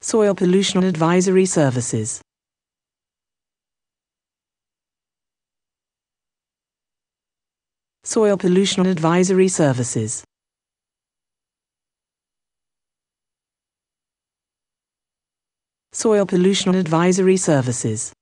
Soil Pollution Advisory Services. Soil Pollution Advisory Services. Soil Pollution Advisory Services.